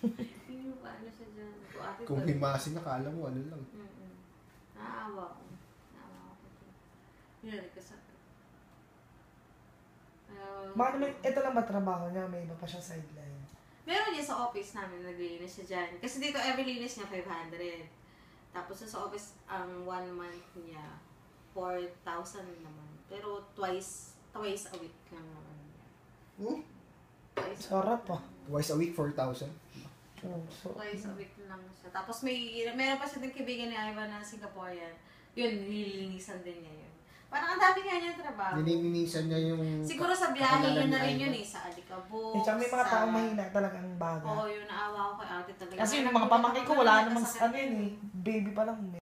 Hindi pa ano siya dyan. Kung ate Kung pa- himasin na, kala mo ano lang. Mm-mm. Naawa ko. Naawa ko. Yan, nagkasakit. Ayaw- Baka naman, ito lang ba trabaho niya? May iba pa siya sideline. Meron niya sa office namin, naglilinis siya dyan. Kasi dito, every linis niya, 500. Tapos sa office, ang one month niya, 4,000 naman. Pero twice, twice a week lang naman. Hmm? Twice, Sarap ah. Twice a week, 4,000. So, twice a week lang siya. Tapos may, meron pa siya din kaibigan ni Ivan na Singaporean. Yun, nililinisan din niya yun. Parang ang dami nga niya trabaho. Ninininisan niya yung... Siguro sa biyahe kakilala yun ni na rin yun eh, sa Alikabok. eh, tsaka may mga sa- taong mahina talagang baga. Oo, yun, naawa ko kay ate talaga. Kasi yung mga pamangkin ko, wala namang ano yun eh. Baby pa lang.